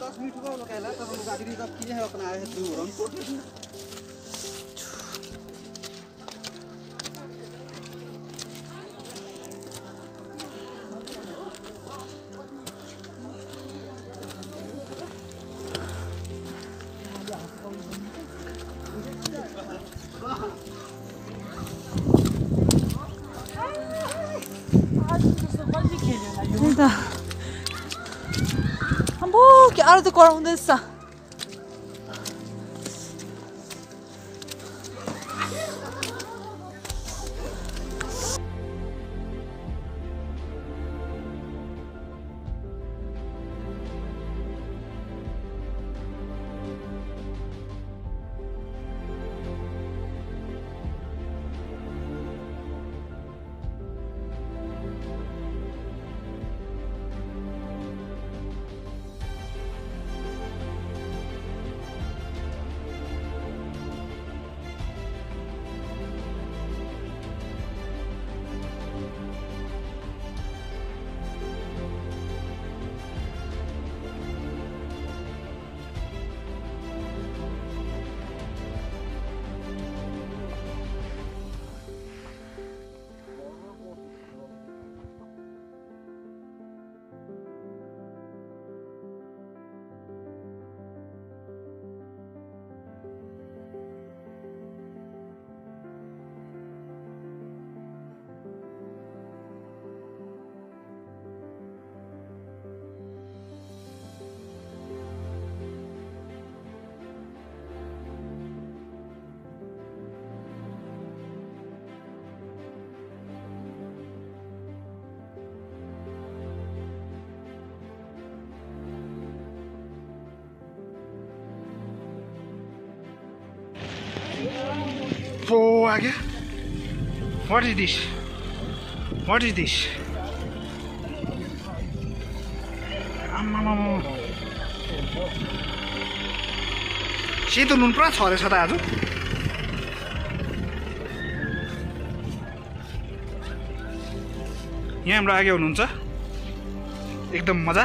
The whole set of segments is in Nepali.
दस मिनट को लगाएला तब हम गाड़ी का किए है अपना आए दूर। हम だ半分歩いてこらんでさ Agya. What is this? What is this? आम्मामामा। सेतो नुन पुरा छ रहेछ त आज यहाँ हाम्रो आगे हुनुहुन्छ एकदम मजा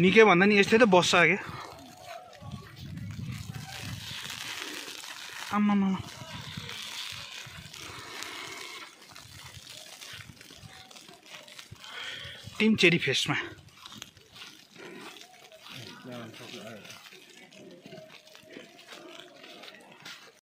निकै भन्दा नि यस्तै त बस्छ क्या। आम्मामा। टिम चेरी फेस्टमा।